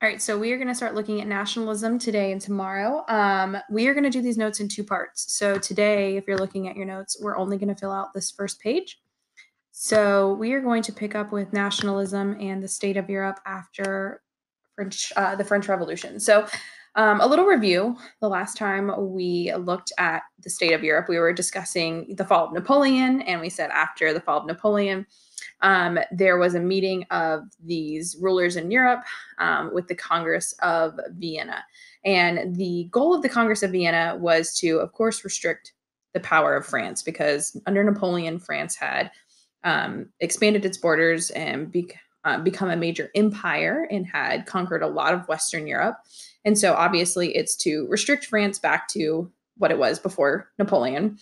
All right, so we are going to start looking at nationalism today and tomorrow. Um, we are going to do these notes in two parts. So today, if you're looking at your notes, we're only going to fill out this first page. So we are going to pick up with nationalism and the state of Europe after French, uh, the French Revolution. So um, a little review. The last time we looked at the state of Europe, we were discussing the fall of Napoleon, and we said after the fall of Napoleon, um, there was a meeting of these rulers in Europe um, with the Congress of Vienna. And the goal of the Congress of Vienna was to, of course, restrict the power of France because under Napoleon, France had um, expanded its borders and be- uh, become a major empire and had conquered a lot of Western Europe. And so, obviously, it's to restrict France back to what it was before Napoleon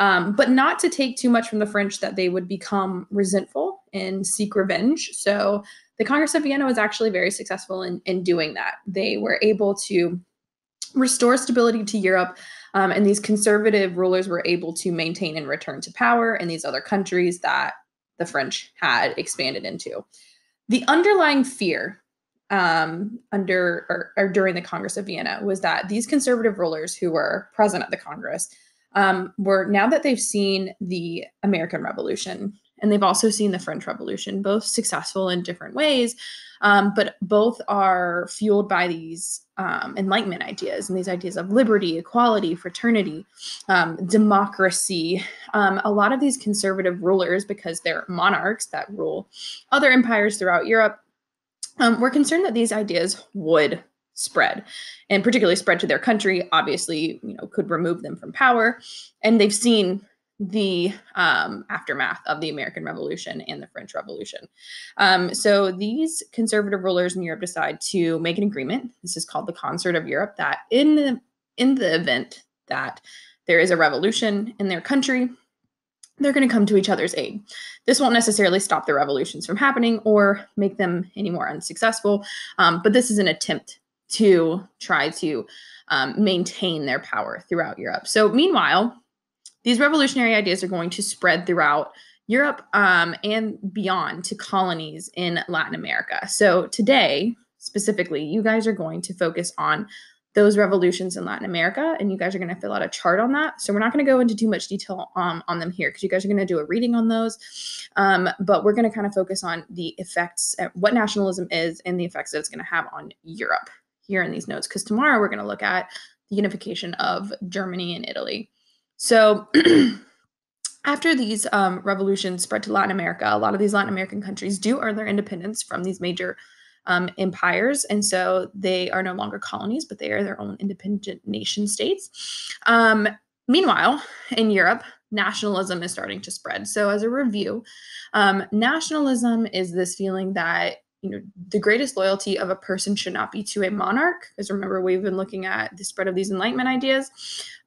um, but not to take too much from the French that they would become resentful and seek revenge. So the Congress of Vienna was actually very successful in, in doing that. They were able to restore stability to Europe. Um, and these conservative rulers were able to maintain and return to power in these other countries that the French had expanded into. The underlying fear um, under or, or, during the Congress of Vienna was that these conservative rulers who were present at the Congress um, were now that they've seen the American Revolution and they've also seen the French Revolution, both successful in different ways, um, but both are fueled by these um, Enlightenment ideas and these ideas of liberty, equality, fraternity, um, democracy. Um, a lot of these conservative rulers, because they're monarchs that rule other empires throughout Europe, um, were concerned that these ideas would spread and particularly spread to their country obviously you know could remove them from power and they've seen the um, aftermath of the American Revolution and the French Revolution. Um, so these conservative rulers in Europe decide to make an agreement. This is called the Concert of Europe. That in the in the event that there is a revolution in their country, they're going to come to each other's aid. This won't necessarily stop the revolutions from happening or make them any more unsuccessful, um, but this is an attempt to try to um, maintain their power throughout Europe. So, meanwhile, these revolutionary ideas are going to spread throughout Europe um, and beyond to colonies in Latin America. So, today, specifically, you guys are going to focus on those revolutions in Latin America, and you guys are going to fill out a chart on that. So we're not going to go into too much detail um, on them here because you guys are going to do a reading on those. Um, but we're going to kind of focus on the effects, what nationalism is, and the effects that it's going to have on Europe here in these notes because tomorrow we're going to look at the unification of Germany and Italy. So, after these um, revolutions spread to Latin America, a lot of these Latin American countries do earn their independence from these major um, empires. And so they are no longer colonies, but they are their own independent nation states. Um, meanwhile, in Europe, nationalism is starting to spread. So, as a review, um, nationalism is this feeling that you know the greatest loyalty of a person should not be to a monarch because remember we've been looking at the spread of these enlightenment ideas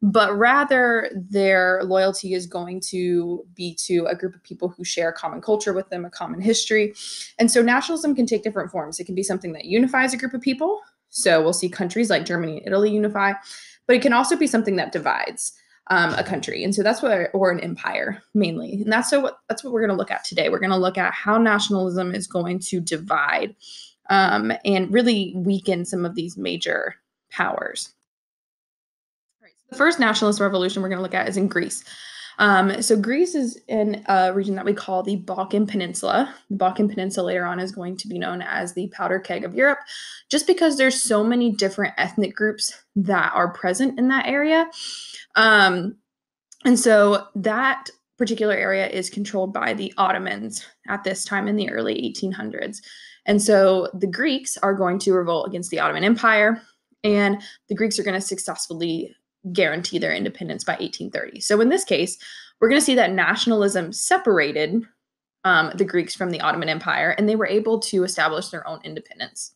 but rather their loyalty is going to be to a group of people who share a common culture with them a common history. And so nationalism can take different forms. It can be something that unifies a group of people. So we'll see countries like germany and italy unify but it can also be something that divides um, a country. And so that's what, or an empire mainly. And that's so what that's what we're going to look at today. We're going to look at how nationalism is going to divide um, and really weaken some of these major powers. All right, so the first nationalist revolution we're going to look at is in Greece. Um, so Greece is in a region that we call the Balkan Peninsula. The Balkan Peninsula later on is going to be known as the powder keg of Europe, just because there's so many different ethnic groups that are present in that area. Um, and so that particular area is controlled by the Ottomans at this time in the early 1800s. And so the Greeks are going to revolt against the Ottoman Empire, and the Greeks are going to successfully guarantee their independence by 1830. So in this case, we're going to see that nationalism separated um, the Greeks from the Ottoman Empire, and they were able to establish their own independence.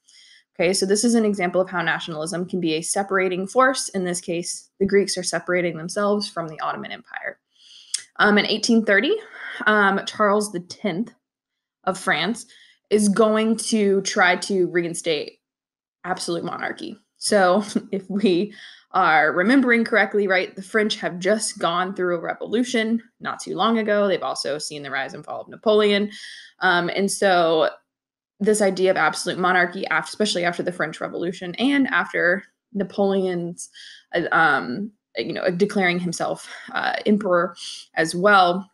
Okay, so this is an example of how nationalism can be a separating force. In this case, the Greeks are separating themselves from the Ottoman Empire. Um, in 1830, um, Charles X of France is going to try to reinstate absolute monarchy. So, if we are remembering correctly, right, the French have just gone through a revolution not too long ago. They've also seen the rise and fall of Napoleon. Um, and so this idea of absolute monarchy, after especially after the French Revolution and after Napoleon's, uh, um, you know, declaring himself uh, emperor as well.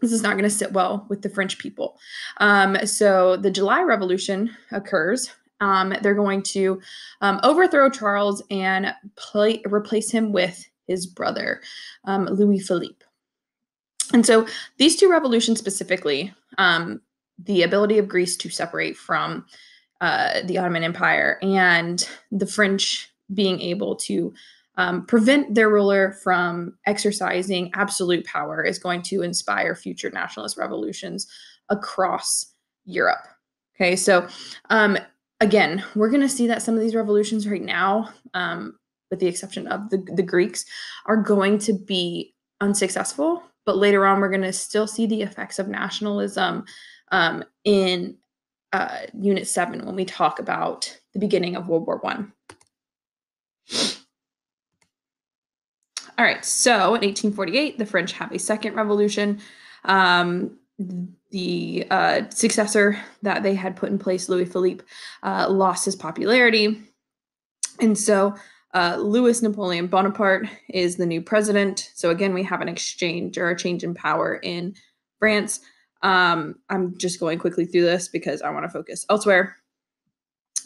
This is not going to sit well with the French people. Um, so the July Revolution occurs. Um, they're going to um, overthrow Charles and play, replace him with his brother, um, Louis Philippe. And so these two revolutions specifically, um, the ability of Greece to separate from uh, the Ottoman Empire and the French being able to um, prevent their ruler from exercising absolute power is going to inspire future nationalist revolutions across Europe. Okay, so um, again, we're going to see that some of these revolutions right now, um, with the exception of the, the Greeks, are going to be unsuccessful. But later on, we're going to still see the effects of nationalism um, in uh, Unit 7 when we talk about the beginning of World War One. All right, so in 1848, the French have a second revolution. Um, the uh, successor that they had put in place, Louis Philippe, uh, lost his popularity. And so uh, Louis Napoleon Bonaparte is the new president. So again, we have an exchange or a change in power in France. Um, I'm just going quickly through this because I want to focus elsewhere.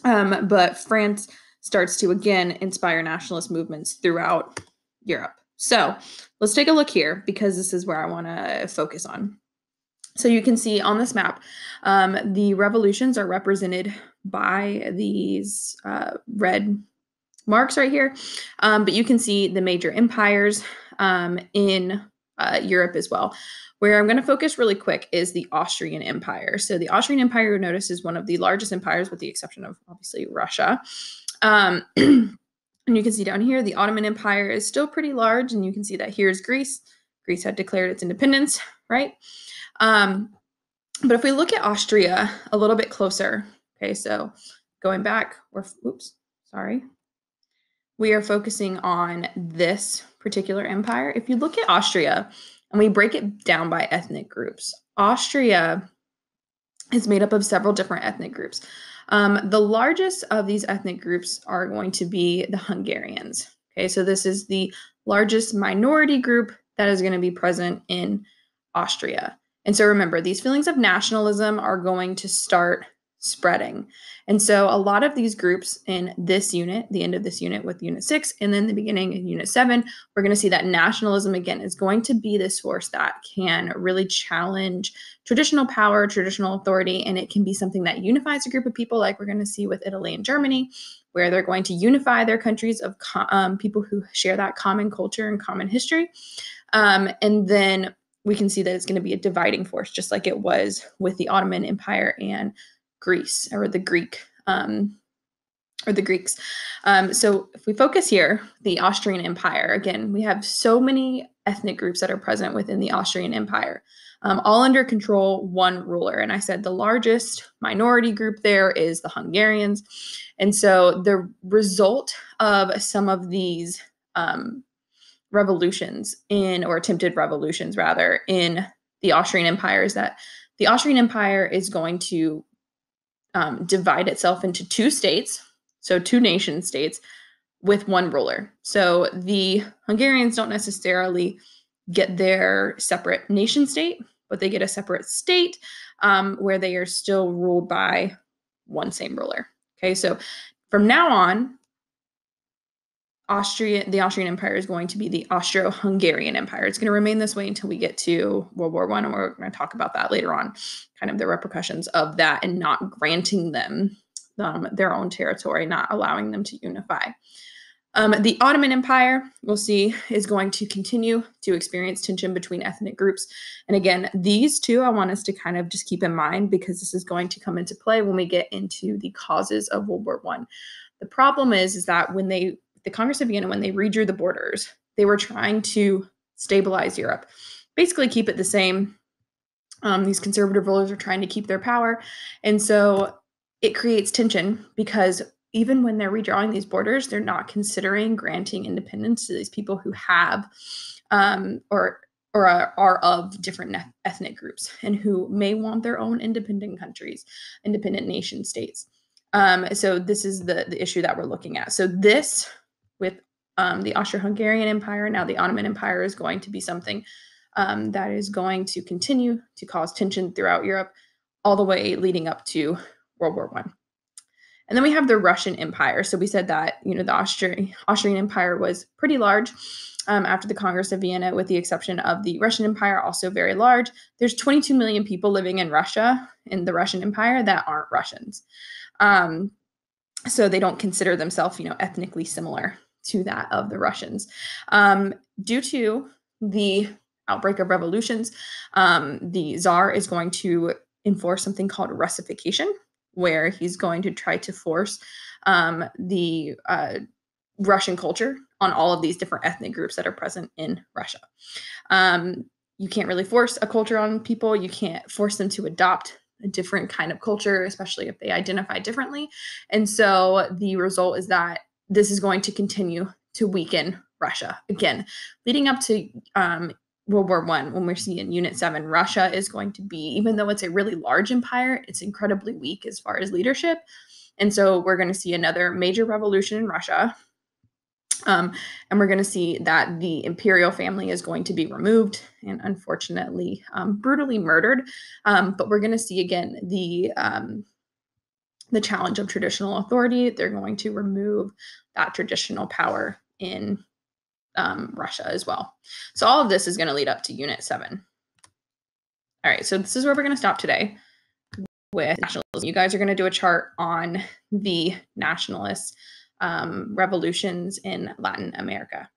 Um, but France starts to again inspire nationalist movements throughout Europe. So let's take a look here because this is where I want to focus on. So you can see on this map, um, the revolutions are represented by these uh, red marks right here. Um, but you can see the major empires um, in uh, Europe as well. Where I'm going to focus really quick is the Austrian Empire. So the Austrian Empire, you notice, is one of the largest empires, with the exception of obviously Russia. Um, And you can see down here, the Ottoman Empire is still pretty large, and you can see that here's Greece. Greece had declared its independence, right? Um, but if we look at Austria a little bit closer, okay, so going back, we're, oops, sorry. We are focusing on this particular empire. If you look at Austria and we break it down by ethnic groups, Austria is made up of several different ethnic groups. Um, the largest of these ethnic groups are going to be the Hungarians. Okay, so this is the largest minority group that is going to be present in Austria. And so remember, these feelings of nationalism are going to start spreading. And so a lot of these groups in this unit, the end of this unit with unit six, and then the beginning in unit seven, we're going to see that nationalism again is going to be this force that can really challenge traditional power, traditional authority, and it can be something that unifies a group of people, like we're going to see with Italy and Germany, where they're going to unify their countries of um, people who share that common culture and common history. Um, and then we can see that it's going to be a dividing force, just like it was with the Ottoman Empire and Greece or the Greek um, or the Greeks. Um, so if we focus here, the Austrian Empire, again, we have so many ethnic groups that are present within the Austrian Empire, um, all under control, one ruler. And I said the largest minority group there is the Hungarians. And so the result of some of these um, revolutions in, or attempted revolutions rather, in the Austrian Empire is that the Austrian Empire is going to um, divide itself into two states, so two nation states with one ruler. So the Hungarians don't necessarily get their separate nation state, but they get a separate state um, where they are still ruled by one same ruler. Okay, so from now on, Austria, the Austrian Empire is going to be the Austro-Hungarian Empire. It's going to remain this way until we get to World War One, and we're going to talk about that later on, kind of the repercussions of that and not granting them um, their own territory, not allowing them to unify. Um, the Ottoman Empire, we'll see, is going to continue to experience tension between ethnic groups. And again, these two I want us to kind of just keep in mind because this is going to come into play when we get into the causes of World War One. The problem is, is that when they the Congress of Vienna, when they redrew the borders, they were trying to stabilize Europe, basically keep it the same. Um, these conservative rulers are trying to keep their power. And so it creates tension because even when they're redrawing these borders, they're not considering granting independence to these people who have um, or or are, of different ethnic groups and who may want their own independent countries, independent nation states. Um, so this is the, the issue that we're looking at. So this with um, the Austro-Hungarian Empire, now the Ottoman Empire is going to be something um, that is going to continue to cause tension throughout Europe all the way leading up to World War One. And then we have the Russian Empire. So we said that, you know, the Austrian, Austrian Empire was pretty large um, after the Congress of Vienna, with the exception of the Russian Empire, also very large. There's 22 million people living in Russia, in the Russian Empire, that aren't Russians. Um, so they don't consider themselves, you know, ethnically similar to that of the Russians. Um, due to the outbreak of revolutions, um, the czar is going to enforce something called Russification, where he's going to try to force um, the uh, Russian culture on all of these different ethnic groups that are present in Russia. Um, you can't really force a culture on people. You can't force them to adopt a different kind of culture, especially if they identify differently. And so the result is that this is going to continue to weaken Russia. Again, leading up to um, World War One, when we're seeing Unit Seven, Russia is going to be, even though it's a really large empire, it's incredibly weak as far as leadership. And so we're going to see another major revolution in Russia. Um, and we're going to see that the imperial family is going to be removed and unfortunately um, brutally murdered. Um, but we're going to see again the um, the challenge of traditional authority. They're going to remove that traditional power in um, Russia as well. So all of this is going to lead up to Unit 7. All right, so this is where we're going to stop today with nationalism. You guys are going to do a chart on the nationalist um, revolutions in Latin America.